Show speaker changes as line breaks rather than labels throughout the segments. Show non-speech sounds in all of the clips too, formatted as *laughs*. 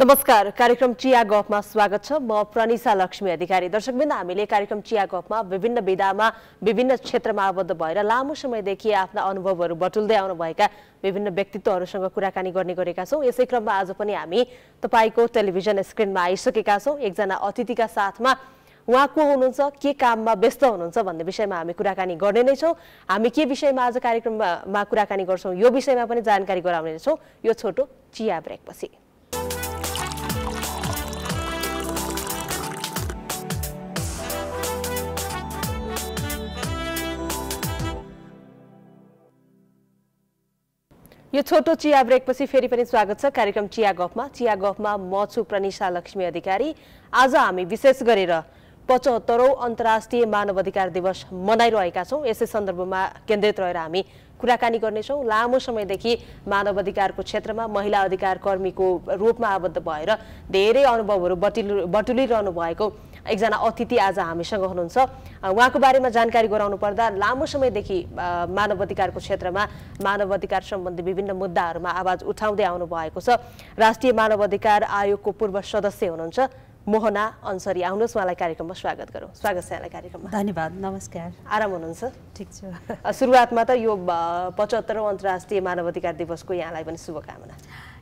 नमस्कार कार्यक्रम चिया गफमा स्वागत छ। म प्रनिसा लक्ष्मी अधिकारी। दर्शकबिन्द हामीले कार्यक्रम चिया गफमा विभिन्न विधामा विभिन्न क्षेत्रमा आबद्ध भएर लामो समयदेखि आफ्ना अनुभवहरू बटुल्दै आउनुभएका विभिन्न व्यक्तित्वहरूसँग कुराकानी गर्ने गरेका छौँ। यसै क्रममा आज पनि हामी तपाईँको टेलिभिजन स्क्रिनमा आइसकेका छौँ। एकजना अतिथिका साथमा उहाँ को हुनुहुन्छ के काममा व्यस्त हुनुहुन्छ भन्ने विषयमा हामी कुराकानी गर्ने नै छौँ। हामी के विषयमा आज कार्यक्रममा कुराकानी गर्छौँ यो विषयमा पनि जानकारी गराउने छौँ। यो छोटो चिया ब्रेकपछि। यो छोटो चिया ब्रेकपछि फेरि पनि स्वागत छ। कार्यक्रम चिया गफमा। चिया गफमा म छु प्रनिशा लक्ष्मी अधिकारी। आज हामी विशेष गरेर पचहत्तरौँ अन्तर्राष्ट्रिय मानव अधिकार दिवस मनाइरहेका छौँ। यसै सन्दर्भमा केन्द्रित रहेर हामी कुराकानी गर्नेछौँ। लामो समयदेखि मानव अधिकारको क्षेत्रमा महिला अधिकार कर्मीको रूपमा आबद्ध भएर धेरै अनुभवहरू बटुलि बटुलिरहनु भएको एकजना अतिथि आज हामीसँग हुनुहुन्छ। उहाँको बारेमा जानकारी गराउनु पर्दा लामो समयदेखि मानव अधिकारको क्षेत्रमा मानव अधिकार सम्बन्धी विभिन्न मुद्दाहरूमा आवाज उठाउँदै आउनु भएको छ। राष्ट्रिय मानव अधिकार आयोगको पूर्व सदस्य हुनुहुन्छ मोहना अन्सरी। आउनुहोस् उहाँलाई कार्यक्रममा स्वागत गरौँ। स्वागत छ यहाँलाई कार्यक्रममा।
धन्यवाद नमस्कार।
आराम हुनुहुन्छ?
ठिक छु।
सुरुवातमा त यो पचहत्तरौँ अन्तर्राष्ट्रिय मानव अधिकार दिवसको यहाँलाई पनि शुभकामना।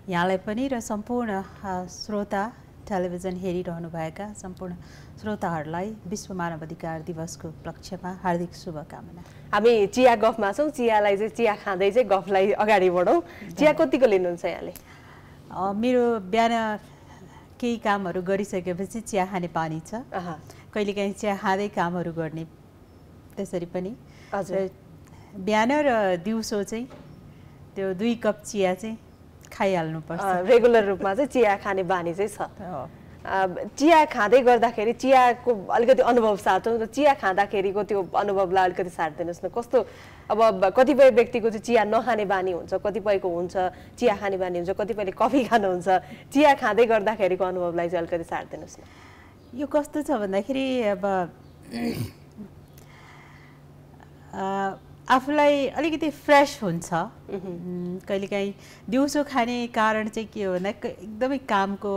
यहाँलाई पनि र सम्पूर्ण श्रोता टेलिभिजन हेरिरहनुभएका सम्पूर्ण श्रोताहरूलाई विश्व मानव अधिकार दिवसको उपलक्ष्यमा हार्दिक शुभकामना।
हामी चिया गफमा छौँ। चियालाई चाहिँ चिया खाँदै चाहिँ गफलाई अगाडि बढौँ। चिया कतिको लिनुहुन्छ यहाँले?
मेरो बिहान केही कामहरू गरिसकेपछि चिया खाने बानी छ। कहिलेकाहीँ चिया खाँदै कामहरू गर्ने त्यसरी पनि। बिहान र दिउँसो चाहिँ त्यो दुई कप चिया चाहिँ खाइहाल्नुपर्छ।
रेगुलर रूपमा चाहिँ चिया खाने बानी चाहिँ छ। चिया खाँदै गर्दाखेरि चियाको अलिकति अनुभव साटौँ र चिया खाँदाखेरिको त्यो अनुभवलाई अलिकति साटिदिनुहोस् न। कस्तो अब कतिपय व्यक्तिको चाहिँ चिया नखाने बानी हुन्छ कतिपयको हुन्छ चिया खाने बानी हुन्छ कतिपयले कफी खानुहुन्छ। चिया खाँदै गर्दाखेरिको अनुभवलाई चाहिँ अलिकति साटिदिनुहोस् न।
यो कस्तो छ भन्दाखेरि अब आफूलाई अलिकति फ्रेस हुन्छ। कहिलेकाहीँ दिउँसो खाने कारण चाहिँ के हो भन्दा एकदमै कामको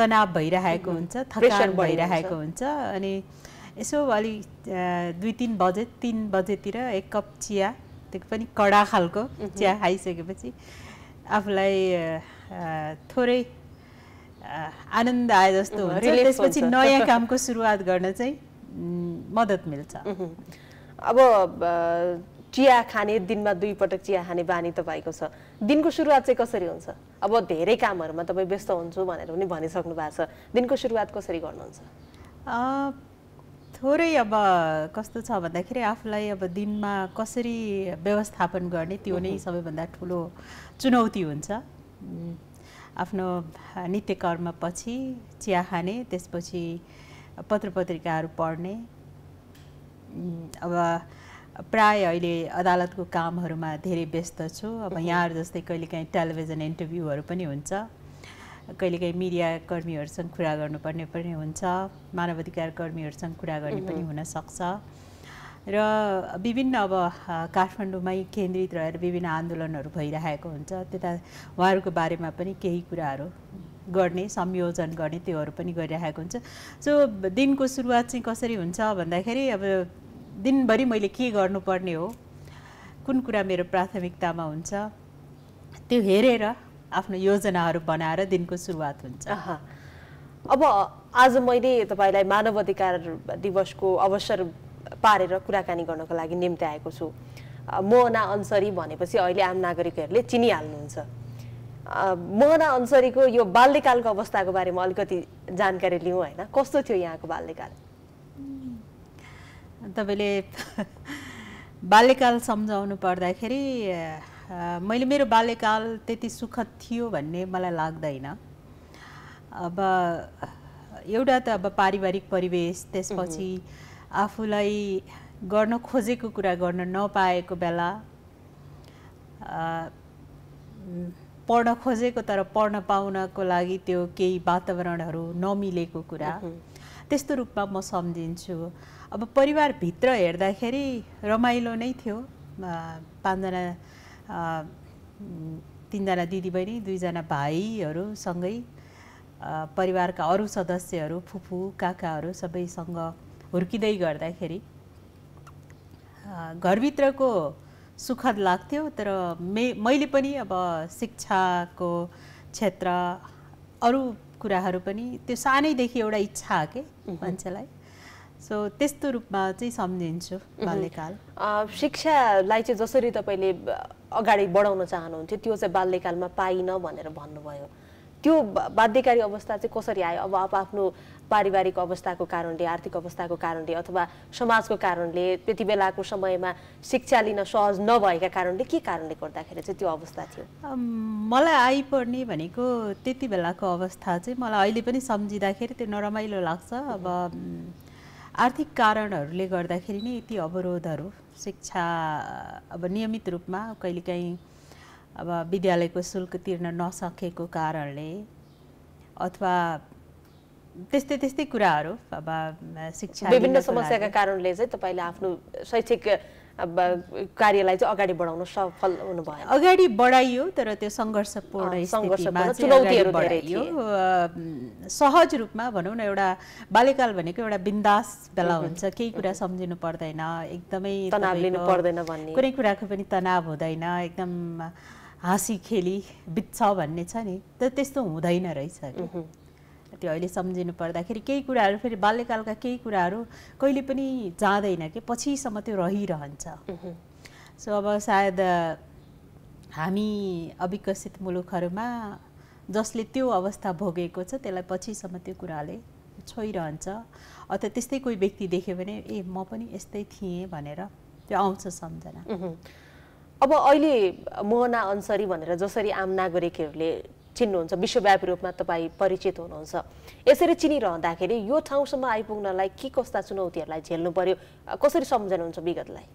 तनाव भइरहेको हुन्छ थकान भइरहेको हुन्छ। अनि यसो अलि अ, दुई तिन बजे तिन बजेतिर एक कप चिया त्यो पनि कडा खालको चिया खाइसकेपछि आफूलाई थोरै आनन्द आए जस्तो हुन्छ। त्यसपछि। नयाँ कामको सुरुवात गर्न चाहिँ मद्दत मिल्छ।
अब चिया खाने दिनमा दुई पटक चिया खाने बानी तपाईँको छ। दिनको सुरुवात चाहिँ कसरी हुन्छ? अब धेरै कामहरूमा तपाईँ व्यस्त हुन्छु भनेर पनि भनिसक्नु भएको छ। दिनको सुरुवात कसरी गर्नुहुन्छ?
थोरै अब कस्तो छ भन्दाखेरि आफूलाई अब दिनमा कसरी व्यवस्थापन गर्ने त्यो नै सबैभन्दा ठुलो चुनौती हुन्छ। आफ्नो नित्य कर्मपछि चिया खाने त्यसपछि पत्र पत्रिकाहरू पढ्ने। अब प्राय अहिले अदालतको कामहरूमा धेरै व्यस्त छु। अब यहाँहरू जस्तै कहिलेकाहीँ टेलिभिजन इन्टरभ्यूहरू पनि हुन्छ। कहिलेकाहीँ मिडिया कर्मीहरूसँग कुरा गर्नुपर्ने पनि हुन्छ। मानवाधिकार कर्मीहरूसँग कुरा गर्ने पनि हुनसक्छ। र विभिन्न अब काठमाडौँमै केन्द्रित रहेर विभिन्न आन्दोलनहरू भइरहेको हुन्छ। त्यता उहाँहरूको बारेमा पनि केही कुराहरू गर्ने संयोजन गर्ने त्योहरू पनि गरिरहेको हुन्छ। सो दिनको सुरुवात चाहिँ कसरी हुन्छ भन्दाखेरि अब दिनभरि मैले के गर्नुपर्ने हो? कुन कुरा मेरो प्राथमिकतामा हुन्छ? त्यो हेरेर आफ्नो योजनाहरू बनाएर दिनको सुरुवात हुन्छ।
अब आज मैले तपाईँलाई मानव अधिकार दिवसको अवसर पारेर कुराकानी गर्नको लागि निम्ति आएको छु मोहना अन्सरी भनेपछि अहिले आम नागरिकहरूले चिनिहाल्नुहुन्छ। मोहना अन्सरीको यो बाल्यकालको अवस्थाको बारेमा अलिकति जानकारी लिउँ होइन? कस्तो थियो यहाँको बाल्यकाल?
तपाईँले बाल्यकाल सम्झाउनु पर्दाखेरि मैले मेरो बाल्यकाल त्यति सुखद थियो भन्ने मलाई लाग्दैन। अब एउटा त अब पारिवारिक परिवेश त्यसपछि आफूलाई गर्न खोजेको कुरा गर्न नपाएको बेला पढ्न खोजेको तर पढ्न पाउनको लागि त्यो केही वातावरणहरू नमिलेको कुरा। त्यस्तो रूपमा म सम्झिन्छु। अब परिवारभित्र हेर्दाखेरि रमाइलो नै थियो। पाँचजना तिनजना दिदीबहिनी दुईजना भाइहरूसँगै परिवारका अरू सदस्यहरू फुपू काकाहरू सबैसँग हुर्किँदै गर्दाखेरि घरभित्रको सुखद लाग्थ्यो। तर मे मैले पनि अब शिक्षाको क्षेत्र अरू कुराहरू पनि त्यो सानैदेखि एउटा इच्छा के मान्छेलाई। सो त्यस्तो रूपमा चाहिँ सम्झिन्छु बाल्यकाल।
शिक्षालाई चाहिँ जसरी तपाईँले अगाडि बढाउन चाहनुहुन्थ्यो त्यो चाहिँ बाल्यकालमा पाइनँ भनेर भन्नुभयो। त्यो बाध्यकारी अवस्था चाहिँ कसरी आयो? अब अब आफ्नो पारिवारिक अवस्थाको कारणले आर्थिक अवस्थाको कारणले अथवा समाजको कारणले त्यति बेलाको समयमा शिक्षा लिन सहज नभएका कारणले के कारणले गर्दाखेरि चाहिँ त्यो अवस्था थियो?
मलाई आइपर्ने भनेको त्यति बेलाको अवस्था चाहिँ मलाई अहिले पनि सम्झिँदाखेरि त्यो नरमाइलो लाग्छ। अब आर्थिक कारणहरूले गर्दाखेरि नै यति अवरोधहरू शिक्षा अब नियमित रूपमा कहिलेकाहीँ अब विद्यालयको शुल्क तिर्न नसकेको कारणले अथवा त्यस्तै त्यस्तै कुराहरू अब शिक्षा
विभिन्न समस्याका। कारणले चाहिँ तपाईँले आफ्नो शैक्षिक कार्यलाई चाहिँ अगाडि बढाउन सफल हुनु भएन
अगाडि बढाइयो तर त्यो सङ्घर्षपूर्ण
चुनौतीहरू
बढाइयो। सहज रूपमा भनौँ न एउटा बाल्यकाल भनेको एउटा बिन्दास बेला हुन्छ। केही कुरा सम्झिनु पर्दैन। एकदमै
तनाव लिनु पर्दैन भन्ने।
कुनै कुराको पनि तनाव हुँदैन। एकदम हाँसी खेली बित्छ भन्ने छ नि। तर त्यस्तो हुँदैन रहेछ त्यो अहिले सम्झिनु पर्दाखेरि केही कुराहरू फेरि बाल्यकालका केही कुराहरू कहिले पनि जाँदैन कि? पछिसम्म त्यो रहिरहन्छ। सो अब सायद हामी अविकसित मुलुकहरूमा जसले त्यो अवस्था भोगेको छ त्यसलाई पछिसम्म त्यो कुराले छोइरहन्छ। अथवा त्यस्तै कोही व्यक्ति देख्यो भने ए म पनि यस्तै थिएँ भनेर त्यो आउँछ सम्झना।
अब अहिले मोहना अन्सरी भनेर जसरी आम नागरिकहरूले चिन्नुहुन्छ विश्वव्यापी रूपमा तपाईँ परिचित हुनुहुन्छ। यसरी चिनिरहँदाखेरि यो ठाउँसम्म आइपुग्नलाई के कस्ता चुनौतीहरूलाई झेल्नु पर्यो? कसरी सम्झनुहुन्छ विगतलाई?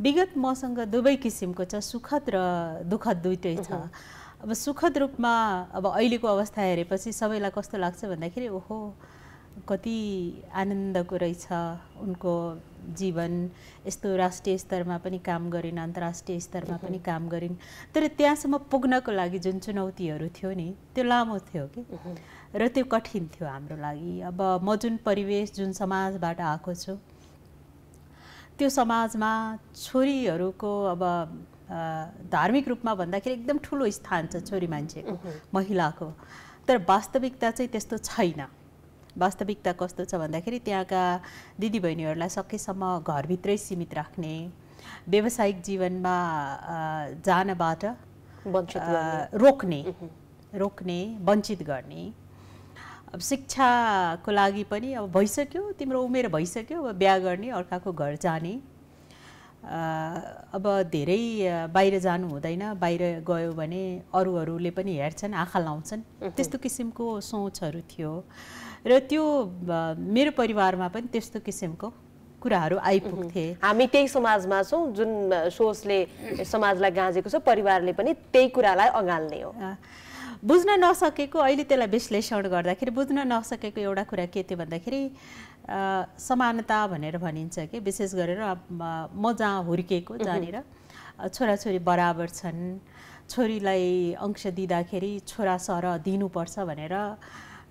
विगत मसँग दुवै किसिमको छ सुखद र दुःखद दुइटै छ। अब सुखद रूपमा अब अहिलेको अवस्था हेरेपछि सबैलाई कस्तो लाग्छ भन्दाखेरि ओहो! कति आनन्दको रहेछ उनको जीवन? यस्तो राष्ट्रिय स्तरमा पनि काम गरिन् अन्तर्राष्ट्रिय स्तरमा पनि काम गरिन्। तर त्यहाँसम्म पुग्नको लागि जुन चुनौतीहरू थियो नि त्यो लामो थियो कि? र त्यो कठिन थियो हाम्रो लागि। अब म जुन परिवेश जुन समाजबाट आएको छु त्यो समाजमा छोरीहरूको अब धार्मिक रूपमा भन्दाखेरि एकदम ठुलो स्थान छ छोरी मान्छेको महिलाको। तर वास्तविकता चाहिँ त्यस्तो छैन। वास्तविकता कस्तो छ भन्दाखेरि त्यहाँका दिदीबहिनीहरूलाई सकेसम्म घरभित्रै सीमित राख्ने व्यावसायिक जीवनमा जानबाट रोक्ने रोक्ने वञ्चित गर्ने। अब शिक्षाको लागि पनि अब भइसक्यो तिम्रो उमेर भइसक्यो अब बिहा गर्ने अर्काको घर जाने। अब धेरै बाहिर जानु हुँदैन बाहिर गयो भने अरूहरूले पनि हेर्छन् आँखा लाउँछन्। त्यस्तो किसिमको सोचहरू थियो। र त्यो मेरो परिवारमा पनि त्यस्तो किसिमको कुराहरू आइपुग्थे
हामी त्यही समाजमा छौँ जुन सोचले समाजलाई गाँजेको छ परिवारले पनि त्यही कुरालाई अँगाल्ने हो।
बुझ्न नसकेको अहिले त्यसलाई विश्लेषण गर्दाखेरि बुझ्न नसकेको एउटा कुरा के थियो भन्दाखेरि समानता भनेर भनिन्छ कि विशेष गरेर म जहाँ हुर्किएको जहाँनिर छोराछोरी बराबर छन् छोरीलाई अंश दिँदाखेरि छोरा सर दिनुपर्छ भनेर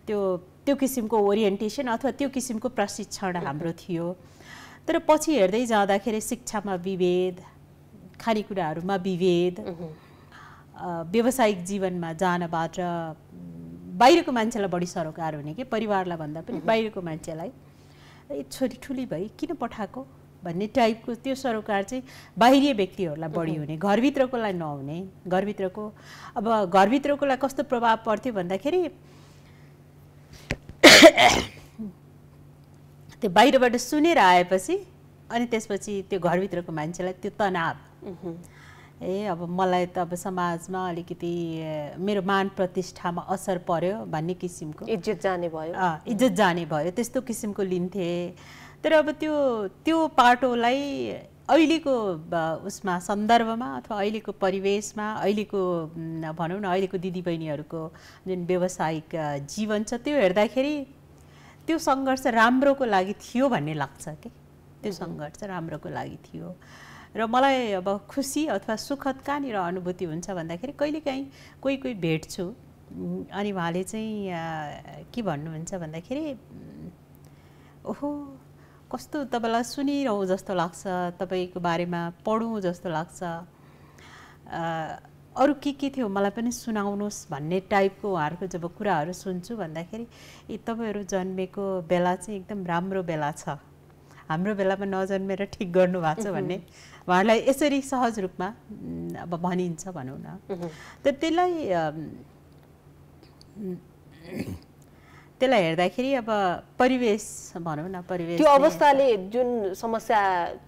त्यो त्यो किसिमको ओरिएन्टेसन अथवा त्यो किसिमको प्रशिक्षण हाम्रो थियो। तर पछि हेर्दै जाँदाखेरि शिक्षामा विभेद खानेकुराहरूमा विभेद व्यावसायिक जीवनमा जानबाट बाहिरको मान्छेलाई बढी सरोकार हुने कि परिवारलाई भन्दा पनि बाहिरको मान्छेलाई। ए छोरी ठुली भई किन पठाएको? भन्ने टाइपको त्यो सरोकार चाहिँ बाहिरीय व्यक्तिहरूलाई बढी हुने घरभित्रकोलाई नहुने घरभित्रको अब घरभित्रकोलाई कस्तो प्रभाव पर्थ्यो भन्दाखेरि त्यो बाहिरबाट सुनेर आएपछि अनि त्यसपछि त्यो घरभित्रको मान्छेलाई त्यो तनाव। ए अब मलाई त अब समाजमा अलिकति मेरो मान प्रतिष्ठामा असर पर्यो भन्ने किसिमको।
इज्जत जाने भयो।
इज्जत जाने भयो त्यस्तो किसिमको लिन्थे। तर अब त्यो त्यो पाटोलाई अहिलेको उसमा सन्दर्भमा अथवा अहिलेको परिवेशमा अहिलेको भनौँ न अहिलेको दिदीबहिनीहरूको जुन व्यावसायिक जीवन छ त्यो हेर्दाखेरि त्यो सङ्घर्ष राम्रोको लागि थियो भन्ने लाग्छ कि? त्यो सङ्घर्ष राम्रोको लागि थियो। र मलाई अब खुसी अथवा सुखद कहाँनिर अनुभूति हुन्छ भन्दाखेरि कहिलेकाहीँ कोही कोही भेट्छु। अनि उहाँले चाहिँ के भन्नुहुन्छ भन्दाखेरि ओहो कस्तो तपाईँलाई सुनिरहँ जस्तो लाग्छ तपाईँको बारेमा पढौँ जस्तो लाग्छ। अरू के के थियो मलाई पनि सुनाउनुहोस् भन्ने टाइपको उहाँहरूको जब कुराहरू सुन्छु भन्दाखेरि ए तपाईँहरू जन्मेको बेला चाहिँ एकदम राम्रो बेला छ। हाम्रो बेलामा नजन्मेर ठिक गर्नु भएको छ भन्ने उहाँहरूलाई यसरी सहज रूपमा अब भनिन्छ भनौँ न। तर त्यसलाई त्यसलाई हेर्दाखेरि अब परिवेश भनौँ न परिवेश
त्यो अवस्थाले जुन समस्या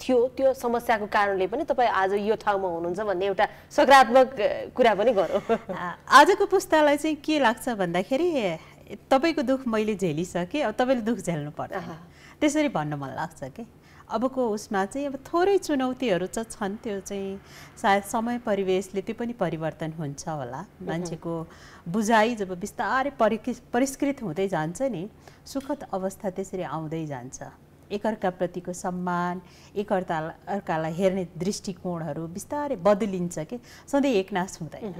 थियो त्यो समस्याको कारणले पनि तपाईँ आज यो ठाउँमा हुनुहुन्छ भन्ने एउटा सकारात्मक कुरा पनि गरौँ।
आजको पुस्तालाई चाहिँ के लाग्छ भन्दाखेरि तपाईँको दुःख मैले झेलिसकेँ अब तपाईँले दुःख झेल्नु पर्छ त्यसरी भन्न मन लाग्छ कि? अबको उसमा चाहिँ अब थोरै चुनौतीहरू चाहिँ छन् त्यो चाहिँ सायद समय परिवेशले त्यो पनि परिवर्तन हुन्छ होला। मान्छेको बुझाइ जब बिस्तारै परिष्कृत हुँदै जान्छ नि सुखद अवस्था त्यसरी आउँदै जान्छ। एकअर्काप्रतिको सम्मान एकअर्का अर्कालाई हेर्ने दृष्टिकोणहरू बिस्तारै बदलिन्छ कि सधैँ एकनाश हुँदैन।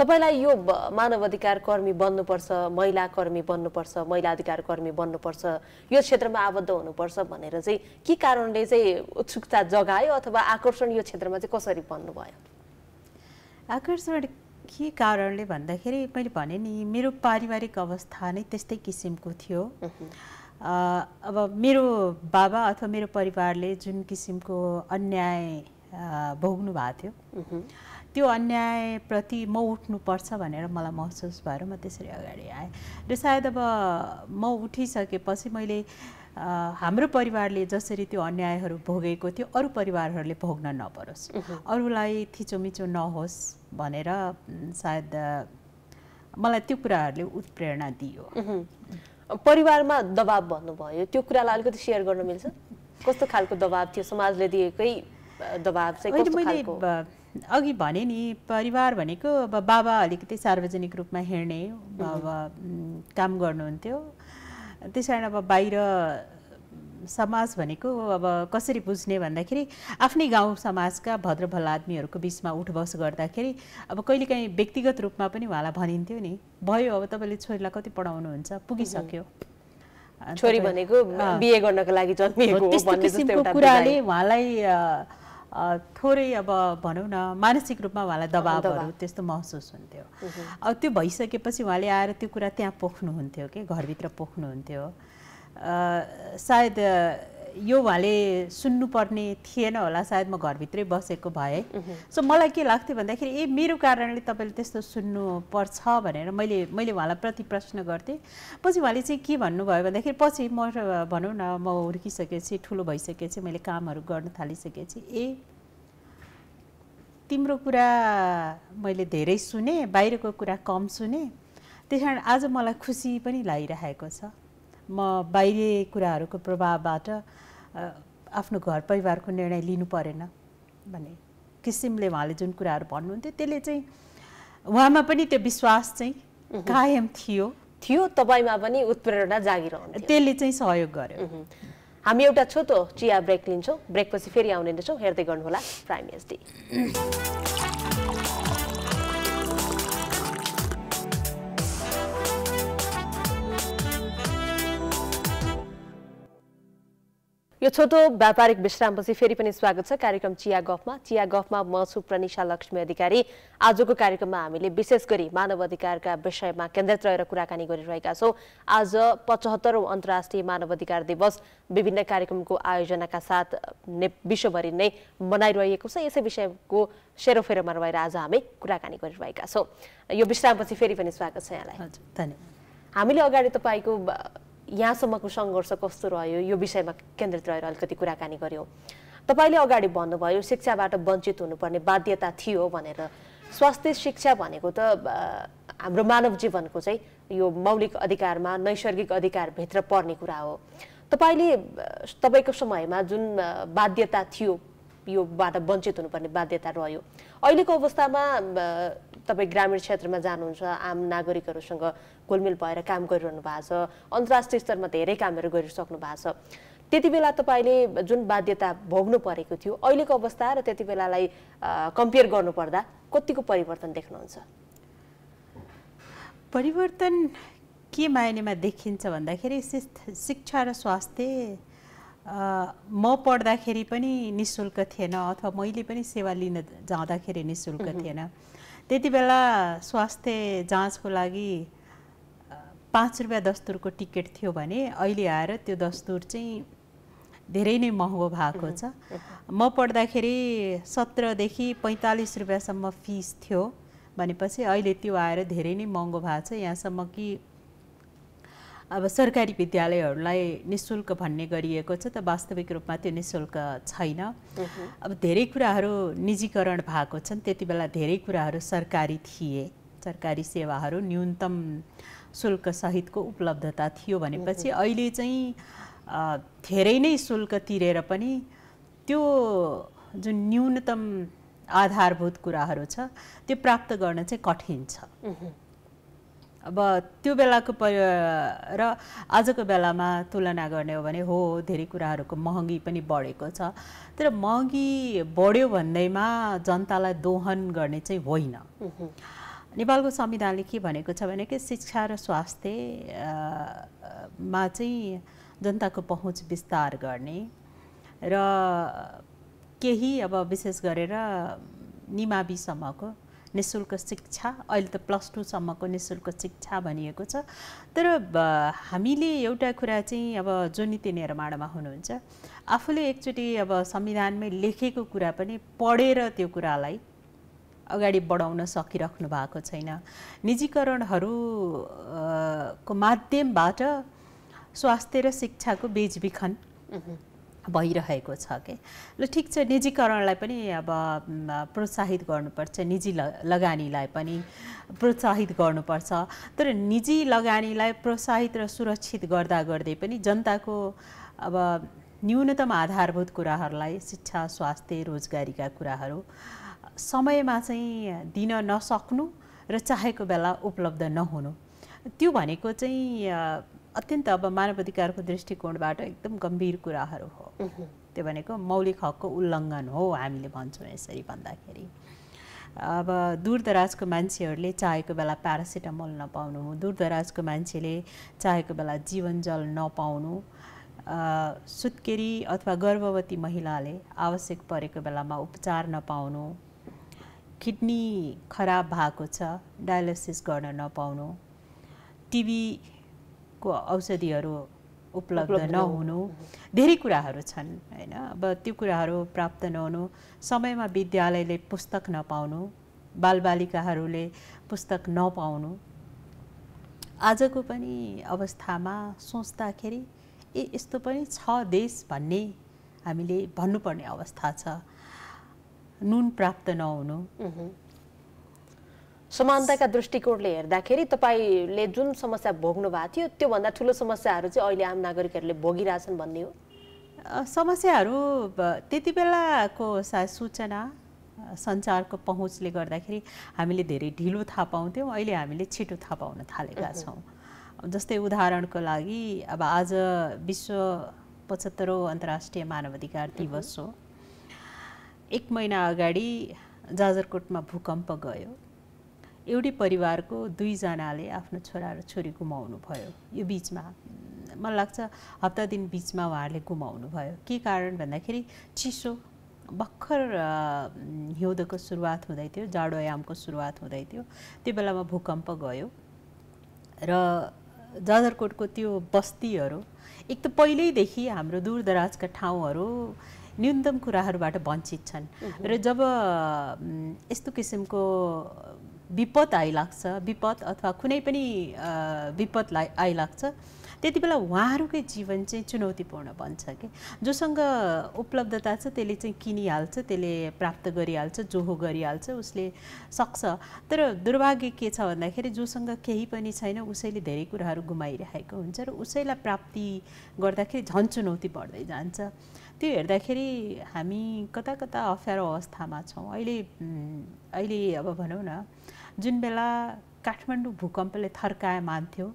तपाईँलाई यो मानव अधिकार कर्मी बन्नुपर्छ महिला कर्मी बन्नुपर्छ महिला अधिकार कर्मी बन्नुपर्छ यो क्षेत्रमा आबद्ध हुनुपर्छ भनेर चाहिँ के कारणले चाहिँ उत्सुकता जगायो अथवा आकर्षण यो क्षेत्रमा चाहिँ कसरी बन्नुभयो?
आकर्षण के कारणले भन्दाखेरि मैले भने नि मेरो पारिवारिक अवस्था नै त्यस्तै किसिमको थियो। अब मेरो बाबा अथवा मेरो परिवारले जुन किसिमको अन्याय भोग्नु भएको थियो। त्यो अन्यायप्रति म उठ्नुपर्छ भनेर मलाई महसुस भएर म त्यसरी अगाडि आएँ। र सायद अब म उठिसकेपछि मैले हाम्रो परिवारले जसरी त्यो अन्यायहरू भोगेको थियो अरू परिवारहरूले भोग्न नपरोस्। अरूलाई थिचोमिचो नहोस् भनेर सायद मलाई त्यो कुराहरूले उत्प्रेरणा दियो।
परिवारमा दबाब भन्नुभयो। त्यो कुरालाई अलिकति सेयर गर्न मिल्छ? कस्तो खालको दबाब थियो? समाजले दिएकै दबाब चाहिँ
अघि भने नि परिवार भनेको अब बाबा अलिकति सार्वजनिक रूपमा हिँड्ने अब काम गर्नुहुन्थ्यो। त्यस कारण अब बाहिर समाज भनेको अब कसरी बुझ्ने भन्दाखेरि आफ्नै गाउँ समाजका भद्र भला आदमीहरूको बिचमा उठबस गर्दाखेरि अब कहिलेकाहीँ व्यक्तिगत रूपमा पनि उहाँलाई भनिन्थ्यो नि भयो अब तपाईँले छोरीलाई कति पढाउनुहुन्छ पुगिसक्यो।
छोरी भनेको बिहे गर्नको लागि
जन्मिएको कुराले उहाँलाई थोरै अब भनौँ न मानसिक रूपमा उहाँलाई दबावहरू त्यस्तो महसुस हुन्थ्यो। अब त्यो भइसकेपछि उहाँले आएर त्यो कुरा त्यहाँ पोख्नुहुन्थ्यो कि घरभित्र पोख्नुहुन्थ्यो। सायद यो उहाँले सुन्नुपर्ने थिएन होला सायद म घरभित्रै बसेको भए। सो मलाई के लाग्थ्यो भन्दाखेरि ए मेरो कारणले तपाईँले त्यस्तो सुन्नु पर्छ भनेर मैले मैले उहाँलाई प्रति प्रश्न गर्थेँ। पछि उहाँले चाहिँ के भन्नुभयो भन्दाखेरि पछि म भनौँ न म हुर्किसकेपछि ठुलो भइसकेपछि मैले कामहरू गर्न थालिसकेपछि ए तिम्रो कुरा मैले धेरै सुने बाहिरको कुरा कम सुने त्यस कारण आज मलाई खुसी पनि लागिरहेको छ। म बाहिरी कुराहरूको प्रभावबाट आफ्नो घर परिवारको निर्णय लिनु परेन भन्ने किसिमले उहाँले जुन कुराहरू भन्नुहुन्थ्यो त्यसले चाहिँ उहाँमा पनि त्यो विश्वास चाहिँ कायम थियो।
थियो तपाईँमा पनि उत्प्रेरणा जागिरहनु
त्यसले चाहिँ सहयोग गर्यो।
हामी एउटा छोटो चिया ब्रेक लिन्छौँ। ब्रेकपछि फेरि आउने नै छौँ हेर्दै गर्नुहोला प्राइम एसडी। यो छोटो व्यापारिक विश्रामपछि फेरि पनि स्वागत छ कार्यक्रम चिया गफमा। चिया गफमा म छु प्रनिशा लक्ष्मी अधिकारी। आजको कार्यक्रममा हामीले विशेष गरी मानव अधिकारका विषयमा केन्द्रित रहेर कुराकानी गरिरहेका छौँ। आज पचहत्तरौँ अन्तर्राष्ट्रिय मानव अधिकार दिवस। विभिन्न कार्यक्रमको आयोजनाका साथ ने विश्वभरि नै मनाइरहेको छ। यसै विषयको सेरोफेरोमा रहेर आज हामी कुराकानी गरिरहेका छौँ। यो विश्रामपछि फेरि पनि स्वागत छ यहाँलाई।
धन्यवाद।
हामीले अगाडि तपाईँको यहाँसम्मको सङ्घर्ष कस्तो रह्यो? यो विषयमा केन्द्रित रहेर अलिकति कुराकानी गऱ्यौँ तपाईँले अगाडि भन्नुभयो शिक्षाबाट वञ्चित हुनुपर्ने बाध्यता थियो भनेर। स्वास्थ्य शिक्षा भनेको त हाम्रो मानव जीवनको चाहिँ यो मौलिक अधिकारमा नैसर्गिक अधिकारभित्र पर्ने कुरा हो। तपाईँले तपाईँको समयमा जुन बाध्यता थियो योबाट वञ्चित हुनुपर्ने बाध्यता रह्यो। अहिलेको अवस्थामा तपाईँ ग्रामीण क्षेत्रमा जानुहुन्छ आम नागरिकहरूसँग घुलमिल भएर काम गरिरहनु भएको छ अन्तर्राष्ट्रिय स्तरमा धेरै कामहरू गरिसक्नु भएको छ। त्यति बेला तपाईँले जुन बाध्यता भोग्नु परेको थियो अहिलेको अवस्था र त्यति बेलालाई कम्पेयर गर्नुपर्दा कतिको परिवर्तन देख्नुहुन्छ?
परिवर्तन के मायनेमा देखिन्छ भन्दाखेरि शिक्षा र स्वास्थ्य म पढ्दाखेरि पनि नि शुल्क थिएन अथवा मैले पनि सेवा लिन जाँदाखेरि नि शुल्क थिएन। त्यति बेला स्वास्थ्य जाँचको लागि पाँच रुपियाँ दस्तुरको टिकट थियो भने अहिले आएर त्यो दस्तुर चाहिँ धेरै नै महँगो भएको छ। म पढ्दाखेरि सत्रदेखि पैँतालिस रुपियाँसम्म फिस थियो भनेपछि अहिले त्यो आएर धेरै नै महँगो भएको छ। यहाँसम्म कि अब सरकारी विद्यालयहरूलाई नि शुल्क भन्ने गरिएको छ त वास्तविक रूपमा त्यो नि शुल्क छैन अब धेरै कुराहरू निजीकरण भएको छन् त्यति बेला धेरै कुराहरू सरकारी थिए। सरकारी सेवाहरू न्यूनतम शुल्कसहितको उपलब्धता थियो भनेपछि अहिले चाहिँ धेरै नै शुल्क तिरेर पनि त्यो जुन न्यूनतम आधारभूत कुराहरू छ त्यो प्राप्त गर्न चाहिँ कठिन छ। अब त्यो बेलाको प र आजको बेलामा तुलना गर्ने हो भने हो धेरै कुराहरूको महँगी पनि बढेको छ। तर महँगी बढ्यो भन्दैमा जनतालाई दोहन गर्ने चाहिँ होइन। नेपालको संविधानले के भनेको छ भने कि शिक्षा र स्वास्थ्यमा चाहिँ जनताको पहुँच विस्तार गर्ने र केही अब विशेष गरेर निमाविसम्मको नि शुल्क शिक्षा अहिले त प्लस टूसम्मको नि शुल्क शिक्षा भनिएको छ। तर हामीले एउटा कुरा चाहिँ अब जो नीति निर्माणमा हुनुहुन्छ आफूले एकचोटि अब संविधानमै लेखेको कुरा पनि पढेर त्यो कुरालाई अगाडि बढाउन सकिराख्नु भएको छैन। निजीकरणहरूको माध्यमबाट स्वास्थ्य र शिक्षाको बेचबिखन भइरहेको छ कि? ल ठिक छ निजीकरणलाई पनि अब प्रोत्साहित गर्नुपर्छ निजी लगानीलाई पनि प्रोत्साहित गर्नुपर्छ। तर निजी लगानीलाई प्रोत्साहित र सुरक्षित गर्दा गर्दै पनि जनताको अब न्यूनतम आधारभूत कुराहरूलाई शिक्षा स्वास्थ्य रोजगारीका कुराहरू समयमा चाहिँ दिन नसक्नु र चाहेको बेला उपलब्ध नहुनु। त्यो भनेको चाहिँ अत्यन्त अब मानव अधिकारको दृष्टिकोणबाट एकदम गम्भीर कुराहरू हो त्यो भनेको मौलिक हकको उल्लङ्घन हो हामीले भन्छौँ यसरी भन्दाखेरि अब दूरदराजको मान्छेहरूले चाहेको बेला प्यारासिटामोल नपाउनु दूरदराजको मान्छेले चाहेको बेला जीवन जल नपाउनु सुत्केरी अथवा गर्भवती महिलाले आवश्यक परेको बेलामा उपचार नपाउनु किडनी खराब भएको छ डायलिसिस गर्न नपाउनु टिबीको औषधिहरू उपलब्ध नहुनु। धेरै कुराहरू छन् होइन। अब त्यो कुराहरू प्राप्त नहुनु समयमा विद्यालयले पुस्तक नपाउनु बालबालिकाहरूले पुस्तक नपाउनु। आजको पनि अवस्थामा सोच्दाखेरि ए यस्तो पनि छ देश भन्ने हामीले भन्नुपर्ने अवस्था छ। नुन प्राप्त नहुनु।
समानताका दृष्टिकोणले हेर्दाखेरि तपाईँले जुन समस्या भोग्नु भएको थियो त्योभन्दा ठुलो समस्याहरू चाहिँ अहिले आम नागरिकहरूले भोगिरहेछन् भन्ने हो?
समस्याहरू त्यति बेलाको सूचना सञ्चारको पहुँचले गर्दाखेरि हामीले धेरै ढिलो थाहा पाउँथ्यौँ अहिले हामीले छिटो थाहा पाउन थालेका छौँ। जस्तै उदाहरणको लागि अब आज विश्व पचहत्तरौँ अन्तर्राष्ट्रिय मानवाधिकार दिवस हो। एक महिना अगाडि जाजरकोटमा भूकम्प गयो। एउटै परिवारको दुईजनाले आफ्नो छोरा र छोरी गुमाउनु भयो। यो बिचमा मलाई लाग्छ हप्ता दिन बिचमा उहाँहरूले गुमाउनु भयो। के कारण भन्दाखेरि चिसो भर्खर हिउँदको सुरुवात हुँदै थियो जाडोयामको सुरुवात हुँदै थियो। त्यो बेलामा भूकम्प गयो र जाजरकोटको त्यो बस्तीहरू एक त पहिल्यैदेखि हाम्रो दूरदराजका ठाउँहरू न्यूनतम कुराहरूबाट वञ्चित छन्। र जब यस्तो किसिमको विपद आइलाग्छ विपद अथवा कुनै पनि विपदलाई आइलाग्छ त्यति बेला उहाँहरूकै जीवन चाहिँ चुनौतीपूर्ण बन्छ कि। जोसँग उपलब्धता छ त्यसले चाहिँ किनिहाल्छ त्यसले प्राप्त गरिहाल्छ जोहो गरिहाल्छ उसले सक्छ। तर दुर्भाग्य के छ भन्दाखेरि जोसँग केही पनि छैन उसैले धेरै कुराहरू गुमाइरहेको हुन्छ र उसैलाई प्राप्ति गर्दाखेरि झन् चुनौती बढ्दै जान्छ। त्यो हेर्दाखेरि हामी कता कता अप्ठ्यारो अवस्थामा छौँ। अहिले अहिले अब भनौँ न जुन बेला काठमाडौँ भूकम्पले थर्काए मान्थ्यो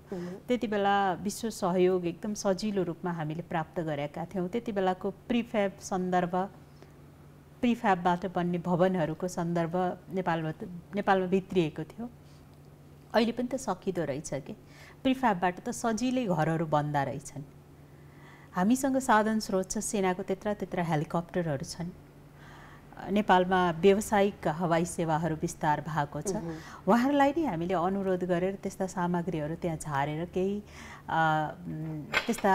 त्यति बेला विश्व सहयोग एकदम सजिलो रूपमा हामीले प्राप्त गरेका थियौँ। त्यति बेलाको प्रिफ्याब सन्दर्भ प्रिफ्याबबाट बन्ने भवनहरूको सन्दर्भ नेपालमा नेपालमा भित्रिएको थियो। अहिले पनि त सकिँदो रहेछ कि? प्रिफ्याबबाट त सजिलै घरहरू बन्दा रहेछन्। हामीसँग साधन स्रोत छ सेनाको त्यत्र त्यत्र हेलिकप्टरहरू छन्। नेपालमा व्यावसायिक हवाई सेवाहरू विस्तार भएको छ। उहाँहरूलाई नै हामीले अनुरोध गरेर त्यस्ता सामग्रीहरू त्यहाँ झारेर केही त्यस्ता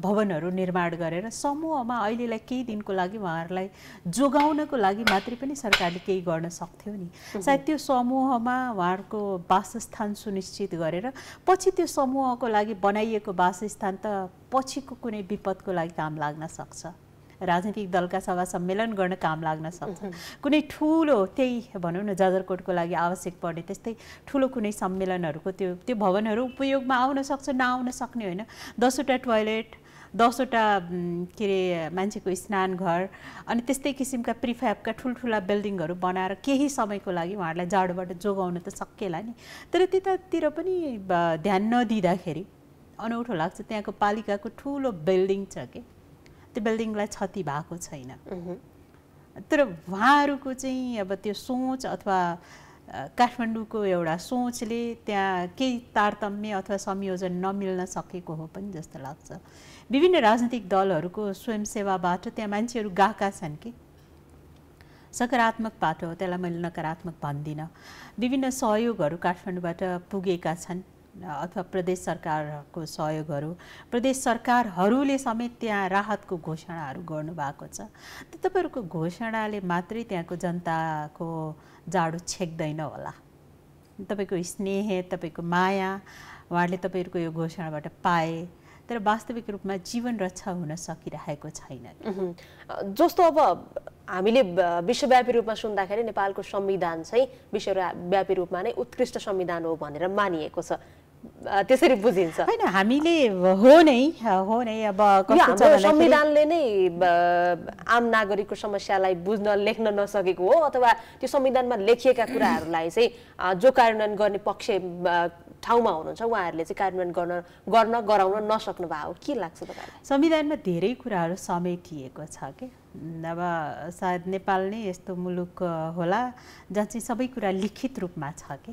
भवनहरू निर्माण गरेर समूहमा अहिलेलाई केही दिनको लागि उहाँहरूलाई जोगाउनको लागि मात्रै पनि सरकारले केही गर्न सक्थ्यो नि। सायद त्यो समूहमा उहाँहरूको वासस्थान सुनिश्चित गरेर पछि त्यो समूहको लागि बनाइएको वासस्थान त पछिको कुनै विपदको लागि काम लाग्न सक्छ। राजनीतिक दलका सभा सम्मेलन गर्न काम लाग्न सक्छ। कुनै ठुलो त्यही भनौँ न जाजरकोटको लागि आवश्यक पर्ने त्यस्तै ठुलो कुनै सम्मेलनहरूको त्यो त्यो भवनहरू उपयोगमा आउन सक्छ नआउन सक्ने होइन। दसवटा टोयलेट दसवटा के अरे मान्छेको स्नान घर अनि त्यस्तै किसिमका प्रिफ्याबका ठुल्ठुला बिल्डिङहरू बनाएर केही समयको लागि उहाँहरूलाई जाडोबाट जोगाउन त सकिएला नि। तर त्यतातिर पनि ध्यान नदिँदाखेरि अनौठो लाग्छ। त्यहाँको पालिकाको ठुलो बिल्डिङ छ कि। त्यो बिल्डिङलाई क्षति भएको छैन। तर उहाँहरूको चाहिँ अब त्यो सोच अथवा काठमाडौँको एउटा सोचले त्यहाँ केही तारतम्य अथवा संयोजन नमिल्न सकेको हो पनि जस्तो लाग्छ। विभिन्न राजनीतिक दलहरूको स्वयंसेवाबाट त्यहाँ मान्छेहरू गएका छन् कि? सकारात्मक बाटो हो त्यसलाई मैले नकारात्मक भन्दिनँ। विभिन्न सहयोगहरू काठमाडौँबाट पुगेका छन्। अथवा प्रदेश सरकारको सहयोगहरू प्रदेश सरकारहरूले समेत त्यहाँ राहतको घोषणाहरू गर्नुभएको छ। त तपाईँहरूको घोषणाले मात्रै त्यहाँको जनताको जाडो छेक्दैन होला। तपाईँको स्नेह तपाईँको माया उहाँहरूले तपाईँहरूको यो घोषणाबाट पाए तर वास्तविक रूपमा जीवन रक्षा हुन सकिरहेको छैन।
जस्तो अब हामीले विश्वव्यापी रूपमा सुन्दाखेरि नेपालको संविधान चाहिँ विश्वव्यापी रूपमा नै उत्कृष्ट संविधान हो भनेर मानिएको छ। त्यसरी बुझिन्छ।
होइन हामीले हो नै हो नै अब
संविधानले नै आम नागरिकको समस्यालाई बुझ्न लेख्न नसकेको हो अथवा त्यो संविधानमा लेखिएका कुराहरूलाई चाहिँ जो कार्यान्वयन गर्ने पक्ष ठाउँमा हुनुहुन्छ उहाँहरूले चाहिँ कार्यान्वयन गर्न गर्न गराउन नसक्नु भएको के लाग्छ तपाईँलाई?
संविधानमा धेरै कुराहरू समेटिएको छ कि? अब सायद नेपाल नै यस्तो मुलुक होला जहाँ चाहिँ सबै कुरा लिखित रूपमा छ कि?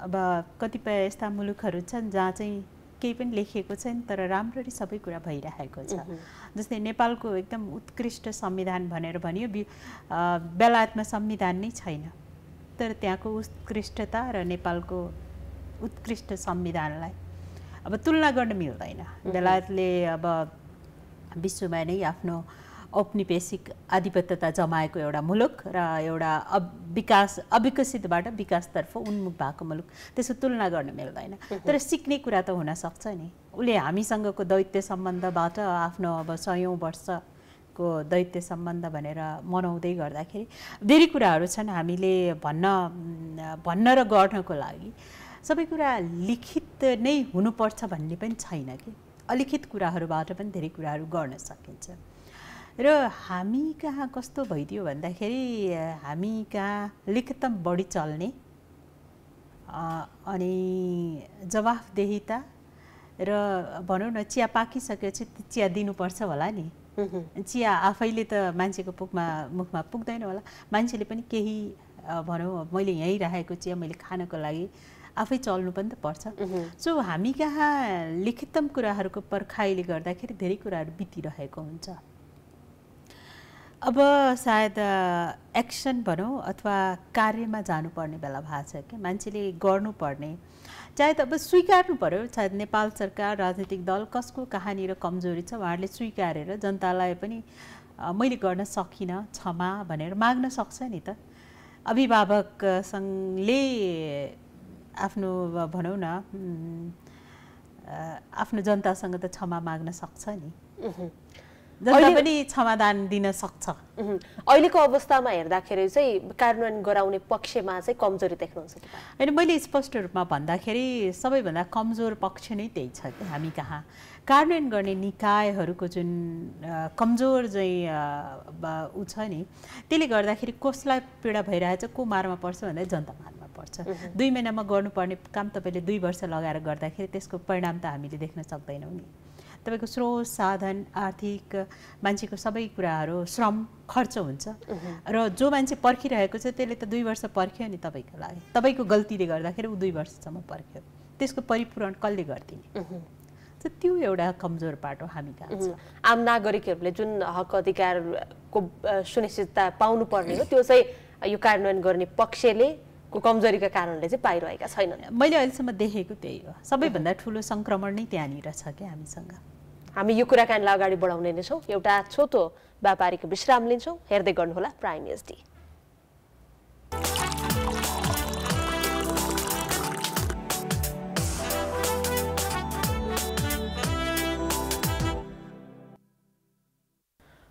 अब कतिपय यस्ता मुलुकहरू छन् जहाँ चाहिँ केही पनि लेखिएको छैन तर राम्ररी सबै कुरा भइरहेको छ। जस्तै नेपालको एकदम उत्कृष्ट संविधान भनेर भनियो बेलायतमा संविधान नै छैन। तर त्यहाँको उत्कृष्टता र नेपालको उत्कृष्ट संविधानलाई अब तुलना गर्न मिल्दैन। बेलायतले अब विश्वमा नै आफ्नो औपनिवेशिक आधिपत्यता जमाएको एउटा मुलुक र एउटा विकास अविकसितबाट विकासतर्फ उन्मुख भएको मुलुक। त्यसको तुलना गर्न मिल्दैन। तर *laughs* सिक्ने कुरा त हुनसक्छ नि। उसले हामीसँगको दैत्य सम्बन्धबाट आफ्नो अब सयौँ वर्षको दैत्य सम्बन्ध भनेर मनाउँदै गर्दाखेरि धेरै कुराहरू छन् हामीले भन्न भन्न र गर्नको लागि। सबै कुरा लिखित नै हुनुपर्छ भन्ने पनि छैन कि। अलिखित कुराहरूबाट पनि धेरै कुराहरू गर्न सकिन्छ। र हामी कहाँ कस्तो भइदियो भन्दाखेरि हामी कहाँ लिखितम बढी चल्ने। अनि जवाफदेहिता र भनौँ न चिया पाकिसकेपछि चिया दिनुपर्छ होला नि। चिया आफैले त मान्छेको पुगमा मुखमा पुग्दैन होला। मान्छेले पनि केही भनौँ मैले यहीँ राखेको चिया मैले खानको लागि आफै चल्नु पनि त पर्छ। सो हामी कहाँ लिखितम कुराहरूको पर्खाइले गर्दाखेरि धेरै कुराहरू बितिरहेको हुन्छ। अब सायद एक्सन भनौँ अथवा कार्यमा जानुपर्ने बेला भएको छ क्या मान्छेले गर्नुपर्ने। चाहे त अब स्वीकार्नु पऱ्यो सायद नेपाल सरकार राजनीतिक दल कसको कहानी र कमजोरी छ उहाँहरूले स्वीकारेर जनतालाई पनि मैले गर्न सकिनँ क्षमा भनेर माग्न सक्छ नि त। अभिभावक सङ्घले आफ्नो भनौँ न आफ्नो जनतासँग त क्षमा माग्न सक्छ नि। जनता पनि क्षमादान दिन सक्छ।
अहिलेको अवस्थामा हेर्दाखेरि चाहिँ कार्यान्वयन गराउने पक्षमा चाहिँ कमजोरी देख्नुहुन्छ
होइन मैले स्पष्ट रूपमा भन्दाखेरि सबैभन्दा कमजोर पक्ष नै त्यही छ हामी कहाँ। कार्यान्वयन गर्ने निकायहरूको जुन कमजोर चाहिँ ऊ छ नि त्यसले गर्दाखेरि कसलाई पीडा भइरहेछ को मारमा पर्छ भन्दा जनता मारमा गर्नुपर्छ दुई महिनामा गर्नुपर्ने काम तपाईँले दुई वर्ष लगाएर गर्दाखेरि त्यसको परिणाम त हामीले देख्न सक्दैनौँ नि। तपाईँको स्रोत साधन आर्थिक मान्छेको सबै कुराहरू श्रम खर्च हुन्छ। र जो मान्छे पर्खिरहेको छ त्यसले त दुई वर्ष पर्ख्यो नि तपाईँको लागि। तपाईँको गल्तीले गर्दाखेरि ऊ दुई वर्षसम्म पर्ख्यो। त्यसको परिपूरण कसले गरिदिने? त्यो एउटा कमजोर पाटो हामी कहाँ
आम नागरिकहरूले जुन हक अधिकारको सुनिश्चितता पाउनुपर्ने हो त्यो चाहिँ यो कार्यान्वयन गर्ने पक्षले को कमजोरीका कारणले चाहिँ पाइरहेका छैनन्।
मैले अहिलेसम्म देखेको त्यही हो। सबैभन्दा ठुलो सङ्क्रमण नै त्यहाँनिर छ क्या हामीसँग।
हामी यो कुराकानीलाई अगाडि बढाउने नै छौँ। एउटा छोटो व्यापारिक विश्राम लिन्छौँ। हेर्दै गर्नुहोला प्राइम एसडी।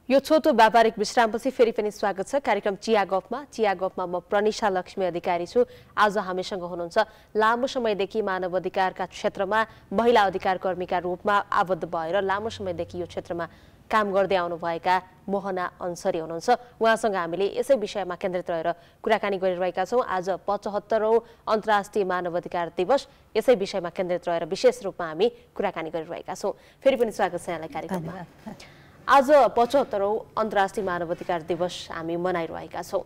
यो छोटो व्यापारिक विश्रामपछि फेरि पनि स्वागत छ। कार्यक्रम चिया गफमा। चिया गफमा म प्रनिशा लक्ष्मी अधिकारी छु। आज हामीसँग हुनुहुन्छ लामो समयदेखि मानव अधिकारका क्षेत्रमा महिला अधिकार कर्मीका रूपमा आबद्ध भएर लामो समयदेखि यो क्षेत्रमा काम गर्दै आउनुभएका मोहना अन्सरी हुनुहुन्छ। उहाँसँग हामीले यसै विषयमा केन्द्रित रहेर कुराकानी गरिरहेका छौँ। आज पचहत्तरौँ अन्तर्राष्ट्रिय मानव अधिकार दिवस। यसै विषयमा केन्द्रित रहेर विशेष रूपमा हामी कुराकानी गरिरहेका छौँ। फेरि पनि स्वागत छ यहाँलाई कार्यक्रममा। आज पचहत्तरौँ अन्तर्राष्ट्रिय मानवाधिकार दिवस हामी मनाइरहेका छौँ।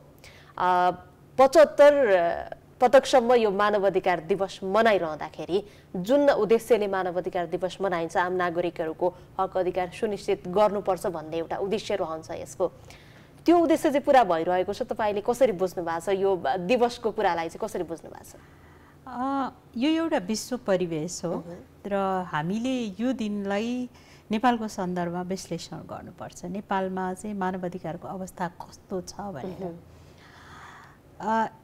पचहत्तर पटकसम्म यो मानवाधिकार दिवस मनाइरहँदाखेरि जुन उद्देश्यले मानवाधिकार दिवस मनाइन्छ आम नागरिकहरूको हक अधिकार सुनिश्चित गर्नुपर्छ भन्ने एउटा उद्देश्य रहन्छ यसको। त्यो उद्देश्य चाहिँ पुरा भइरहेको छ। तपाईँले कसरी बुझ्नु भएको छ? यो दिवसको कुरालाई चाहिँ कसरी बुझ्नु भएको
छ? यो एउटा विश्व परिवेश हो र हामीले यो दिनलाई नेपालको सन्दर्भमा विश्लेषण गर्नुपर्छ। नेपालमा चाहिँ मानव अधिकारको अवस्था कस्तो छ भनेर।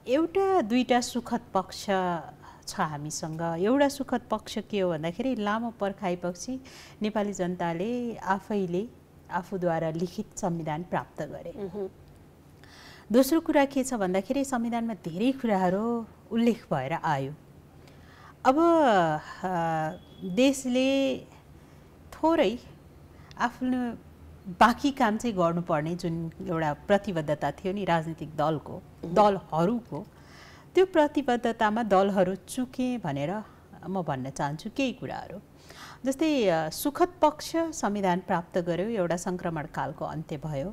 एउटा दुईवटा सुखद पक्ष छ हामीसँग। एउटा सुखद पक्ष के हो भन्दाखेरि लामो पर्खाइपछि नेपाली जनताले आफैले आफूद्वारा लिखित संविधान प्राप्त गरे। दोस्रो कुरा के छ भन्दाखेरि संविधानमा धेरै कुराहरू उल्लेख भएर आयो। अब देशले थोरै आफ्नो बाँकी काम चाहिँ गर्नुपर्ने जुन एउटा प्रतिबद्धता थियो नि राजनीतिक दलको दलहरूको त्यो प्रतिबद्धतामा दलहरू चुके भनेर म भन्न चाहन्छु केही कुराहरू। जस्तै सुखद पक्ष संविधान प्राप्त गर्यो एउटा सङ्क्रमण कालको अन्त्य भयो।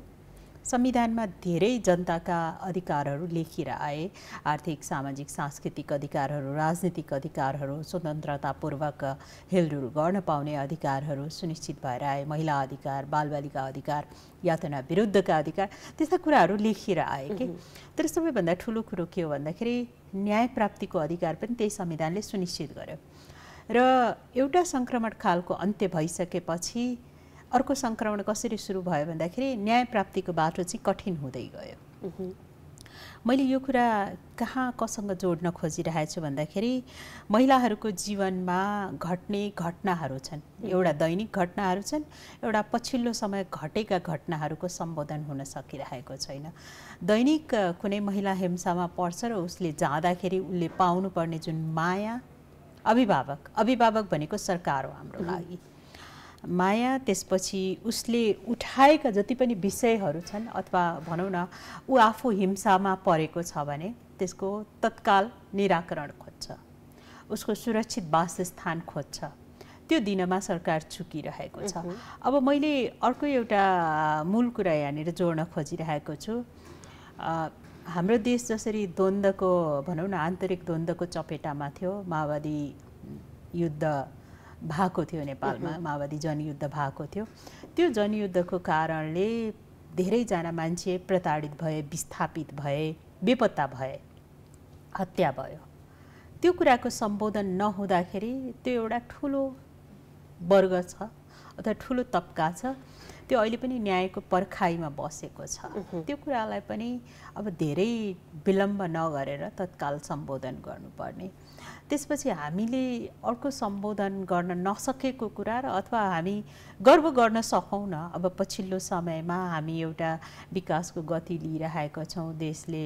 संविधानमा धेरै जनताका अधिकारहरू लेखिएर आए। आर्थिक सामाजिक सांस्कृतिक अधिकारहरू राजनीतिक अधिकारहरू स्वतन्त्रतापूर्वक हेलडुल गर्न पाउने अधिकारहरू सुनिश्चित भएर आए। महिला अधिकार बालबालिका अधिकार यातना विरुद्धका अधिकार त्यस्ता कुराहरू लेखिएर आए कि। तर सबैभन्दा ठुलो कुरो के हो भन्दाखेरि न्याय प्राप्तिको अधिकार पनि त्यही संविधानले सुनिश्चित गर्यो। र एउटा सङ्क्रमण कालको अन्त्य भइसकेपछि अर्को सङ्क्रमण कसरी सुरु भयो भन्दाखेरि न्याय प्राप्तिको बाटो चाहिँ कठिन हुँदै गयो। मैले यो कुरा कहाँ कसँग जोड्न खोजिरहेको छु भन्दाखेरि महिलाहरूको जीवनमा घट्ने घटनाहरू छन्। एउटा दैनिक घटनाहरू छन् एउटा पछिल्लो समय घटेका घटनाहरूको सम्बोधन हुन सकिरहेको छैन। दैनिक कुनै महिला हिंसामा पर्छ र उसले जाँदाखेरि उसले पाउनुपर्ने जुन माया अभिभावक अभिभावक भनेको सरकार हो हाम्रो लागि। माया त्यसपछि उसले उठाएका जति पनि विषयहरू छन् अथवा भनौँ न ऊ आफू हिंसामा परेको छ भने त्यसको तत्काल निराकरण खोज्छ। उसको सुरक्षित वासस्थान खोज्छ। त्यो दिनमा सरकार चुकिरहेको छ। अब मैले अर्को एउटा मूल कुरा यहाँनिर जोड्न खोजिरहेको छु। हाम्रो देश जसरी द्वन्द्वको भनौँ न आन्तरिक द्वन्द्वको चपेटामा थियो माओवादी युद्ध भएको थियो नेपालमा माओवादी जनयुद्ध भएको थियो। त्यो जनयुद्धको कारणले धेरैजना मान्छे प्रताडित भए विस्थापित भए बेपत्ता भए हत्या भयो। त्यो कुराको सम्बोधन नहुँदाखेरि त्यो एउटा ठुलो वर्ग छ अथवा ठुलो तब्का छ। त्यो अहिले पनि न्यायको पर्खाइमा बसेको छ। त्यो कुरालाई पनि अब धेरै विलम्ब नगरेर तत्काल सम्बोधन गर्नुपर्ने। त्यसपछि हामीले अर्को सम्बोधन गर्न नसकेको कुरा र अथवा हामी गर्व गर्न सकौँ न अब पछिल्लो समयमा हामी एउटा विकासको गति लिइरहेका छौँ। देशले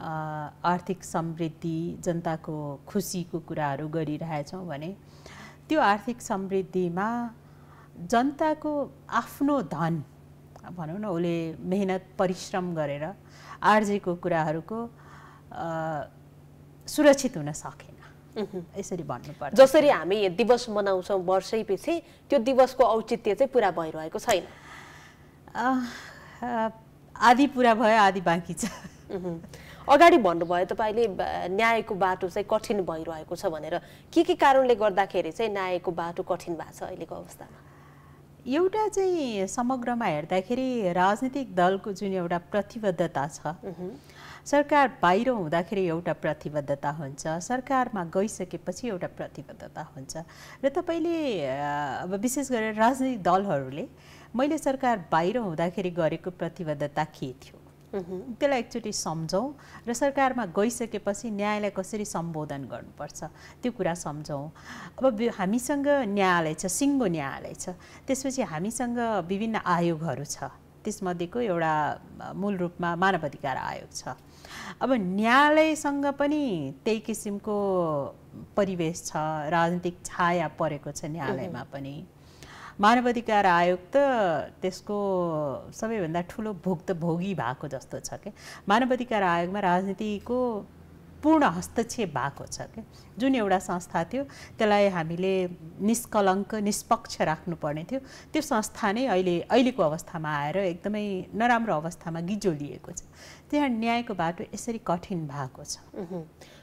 आर्थिक समृद्धि जनताको खुसीको कुराहरू गरिरहेछौँ भने त्यो आर्थिक समृद्धिमा जनताको आफ्नो धन भनौँ न उसले मेहनत परिश्रम गरेर आर्जेको कुराहरूको सुरक्षित हुन सकेन यसरी भन्नुपर्छ
जसरी हामी दिवस मनाउँछौँ वर्षैपछि त्यो दिवसको औचित्य चाहिँ पुरा भइरहेको छैन।
आधी पुरा भयो आधी बाँकी छ।
अगाडि भन्नुभयो तपाईँले न्यायको बाटो चाहिँ कठिन भइरहेको छ भनेर। के के कारणले गर्दाखेरि चाहिँ न्यायको बाटो कठिन भएको छ अहिलेको अवस्थामा?
एउटा चाहिँ समग्रमा हेर्दाखेरि राजनीतिक दलको जुन एउटा प्रतिबद्धता छ सरकार बाहिर हुँदाखेरि एउटा प्रतिबद्धता हुन्छ सरकारमा गइसकेपछि एउटा प्रतिबद्धता हुन्छ। र तपाईँले अब विशेष गरेर राजनीतिक दलहरूले मैले सरकार बाहिर हुँदाखेरि गरेको प्रतिबद्धता के थियो? त्यसलाई एकचोटि सम्झौँ र सरकारमा गइसकेपछि न्यायलाई कसरी सम्बोधन गर्नुपर्छ त्यो कुरा सम्झौँ। अब हामीसँग न्यायालय छ सिङ्गो न्यायालय छ त्यसपछि हामीसँग विभिन्न आयोगहरू छ त्यसमध्येको एउटा मूल रूपमा मानव अधिकार आयोग छ। अब न्यायालयसँग पनि त्यही किसिमको परिवेश छ राजनीतिक छाया परेको छ न्यायालयमा पनि। मानव अधिकार आयोग त त्यसको सबैभन्दा ठुलो भुक्तभोगी भएको जस्तो छ क्या मानव अधिकार आयोगमा राजनीतिको पूर्ण हस्तक्षेप भएको छ क्या जुन एउटा संस्था थियो त्यसलाई हामीले निष्कलङ्क निष्पक्ष राख्नुपर्ने थियो। त्यो संस्था नै अहिले अहिलेको अवस्थामा आएर एकदमै नराम्रो अवस्थामा गिजोलिएको छ। त्यहाँ न्यायको बाटो यसरी कठिन भएको छ।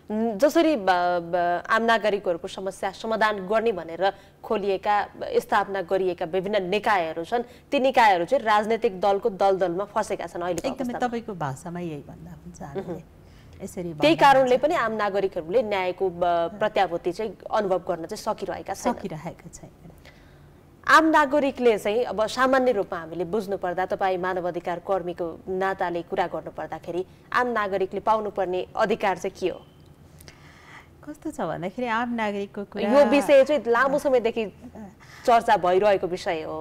जसरी आम नागरिकहरूको समस्या समाधान गर्ने भनेर खोलिएका स्थापना गरिएका विभिन्न निकायहरू छन् ती निकायहरू चाहिँ राजनैतिक दलको दलदलमा फँसेका छन् अहिलेको
एकदमै तपाईँको भाषामा यही भन्दा हुन्छ हामीले यसरी
त्यही कारणले पनि आम नागरिकहरूले न्यायको प्रत्याभूति चाहिँ अनुभव गर्न चाहिँ सकिरहेका छैन
सकिरहेको छैन
आम नागरिकले चाहिँ अब सामान्य रूपमा हामीले बुझ्नु पर्दा तपाईँ मानव अधिकार कर्मीको नाताले कुरा गर्नु पर्दाखेरि आम नागरिकले पाउनुपर्ने अधिकार चाहिँ के हो?
कस्तो छ भन्दाखेरि आम नागरिकको कुरा
यो विषय चाहिँ लामो समयदेखि चर्चा भइरहेको विषय हो।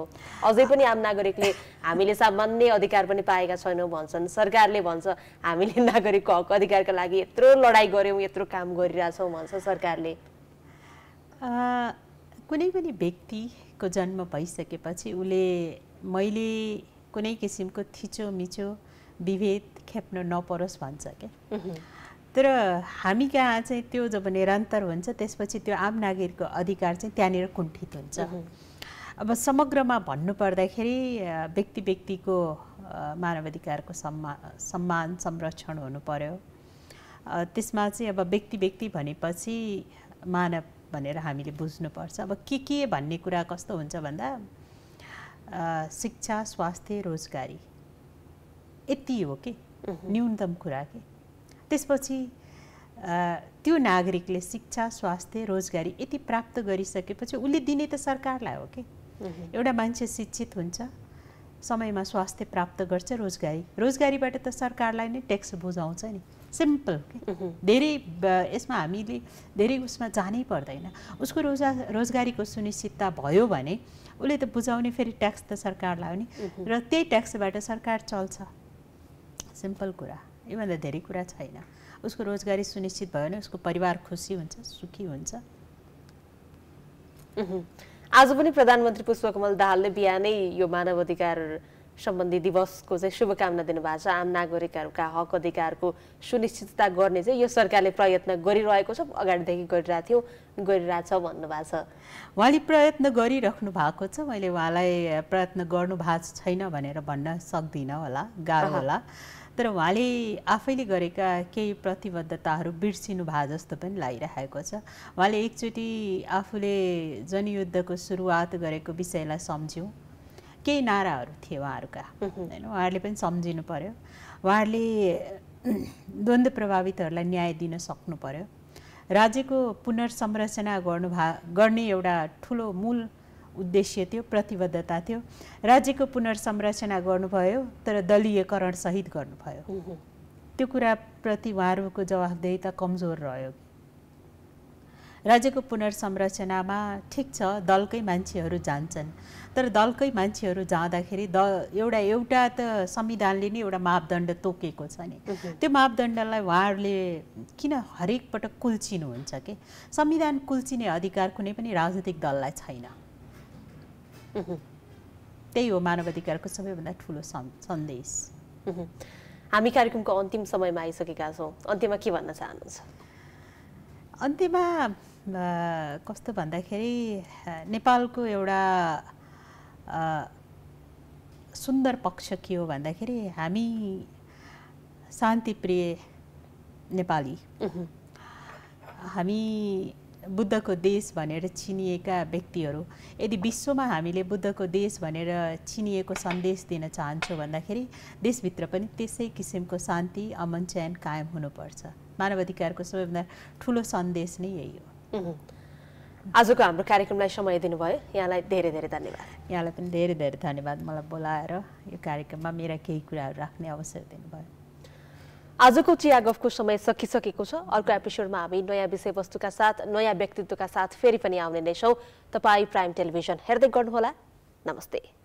अझै पनि आम नागरिकले हामीले सामान्य अधिकार पनि पाएका छैनौँ भन्छन्। सरकारले भन्छ हामीले नागरिकको हक अधिकारका लागि यत्रो लडाइँ गऱ्यौँ यत्रो काम गरिरहेछौँ भन्छ सरकारले।
कुनै पनि व्यक्तिको जन्म भइसकेपछि उसले मैले कुनै किसिमको थिचोमिचो विभेद खेप्न नपरोस् भन्छ क्या। तर हामी कहाँ चाहिँ त्यो जब निरन्तर हुन्छ त्यसपछि त्यो आम नागरिकको अधिकार चाहिँ त्यहाँनिर कुण्ठित हुन्छ। अब समग्रमा भन्नुपर्दाखेरि व्यक्ति व्यक्तिको मानवाधिकारको सम्मा सम्मान संरक्षण हुनु पर्यो त्यसमा चाहिँ अब व्यक्ति व्यक्ति भनेपछि मानव भनेर हामीले बुझ्नुपर्छ। अब के के भन्ने कुरा कस्तो हुन्छ भन्दा शिक्षा स्वास्थ्य रोजगारी। यति हो कि? न्यूनतम कुरा के? त्यसपछि त्यो नागरिकले शिक्षा स्वास्थ्य रोजगारी यति प्राप्त गरिसकेपछि उसले दिने त सरकारलाई हो कि? एउटा मान्छे शिक्षित हुन्छ समयमा स्वास्थ्य प्राप्त गर्छ रोजगारी रोजगारीबाट त सरकारलाई नै ट्याक्स बुझाउँछ नि। सिम्पल धेरै यसमा हामीले धेरै उसमा जानै पर्दैन। उसको रोजा रोजगारीको सुनिश्चितता भयो भने उसले त बुझाउने फेरि ट्याक्स त सरकारलाई हो नि। र त्यही ट्याक्सबाट सरकार चल्छ। सिम्पल कुरा। योभन्दा धेरै कुरा छैन। उसको रोजगारी सुनिश्चित भयो भने उसको परिवार खुसी हुन्छ सुखी हुन्छ।
आज पनि प्रधानमन्त्री पुष्पकमल दाहालले बिहानै यो मानव अधिकार सम्बन्धी दिवसको चाहिँ शुभकामना दिनुभएको छ। आम नागरिकहरूका हक अधिकारको सुनिश्चितता गर्ने चाहिँ यो सरकारले प्रयत्न गरिरहेको छ अगाडिदेखि गरिरहेको थियो गरिरहेछ भन्नुभएको छ।
उहाँले प्रयत्न गरिराख्नु भएको छ। मैले उहाँलाई प्रयत्न गर्नु भएको छैन भनेर भन्न सक्दिनँ होला गाह्रो होला। तर उहाँले आफैले गरेका केही प्रतिबद्धताहरू बिर्सिनु भए जस्तो पनि लागिरहेको छ। उहाँले एकचोटि आफूले जनयुद्धको सुरुवात गरेको विषयलाई सम्झ्यौँ। केही नाराहरू थिए उहाँहरूका। होइन उहाँहरूले पनि सम्झिनु पर्यो। उहाँहरूले द्वन्द्व प्रभावितहरूलाई न्याय दिन सक्नु पर्यो। राज्यको पुनर्संरचना गर्नु भा गर्ने एउटा ठुलो मूल उद्देश्य थियो प्रतिबद्धता थियो। राज्यको पुनर्संरचना गर्नुभयो तर दलीयकरण सहित गर्नुभयो। त्यो कुराप्रति उहाँहरूको जवाफदेहिता कमजोर रह्यो। राज्यको पुनर्संरचनामा ठिक छ दलकै मान्छेहरू जान्छन्। तर दलकै मान्छेहरू जाँदाखेरि द एउटा एउटा त संविधानले नै एउटा मापदण्ड तोकेको छ नि। त्यो मापदण्डलाई उहाँहरूले किन हरेक पटक कुल्चिनुहुन्छ कि? संविधान कुल्चिने अधिकार कुनै पनि राजनीतिक दललाई छैन। त्यही हो मानव अधिकारको सबैभन्दा ठुलो सन्- सन्देश।
उहुँ। हामी कार्यक्रमको अन्तिम समयमा आइसकेका छौँ। अन्त्यमा के भन्न चाहनुहुन्छ?
अन्त्यमा कस्तो भन्दाखेरि नेपालको एउटा सुन्दर पक्ष के हो भन्दाखेरि हामी शान्तिप्रिय नेपाली। हामी बुद्धको देश भनेर चिनिएका व्यक्तिहरू यदि विश्वमा हामीले बुद्धको देश भनेर चिनिएको सन्देश दिन चाहन्छौँ भन्दाखेरि देशभित्र पनि त्यसै किसिमको शान्ति अमन चयन कायम हुनुपर्छ। मानव अधिकारको सबैभन्दा ठुलो सन्देश नै यही हो।
आजको हाम्रो कार्यक्रमलाई समय दिनुभयो। यहाँलाई धेरै धेरै धन्यवाद।
यहाँलाई पनि धेरै धेरै धन्यवाद मलाई बोलाएर यो कार्यक्रममा मेरा केही कुराहरू राख्ने अवसर दिनुभयो।
आजको चिया गफको समय सकिसकेको छ। अर्को एपिसोडमा हामी नयाँ विषयवस्तुका साथ नयाँ व्यक्तित्वका साथ फेरि पनि आउने नै छौँ। तपाईँ प्राइम टेलिभिजन हेर्दै गर्नुहोला। नमस्ते।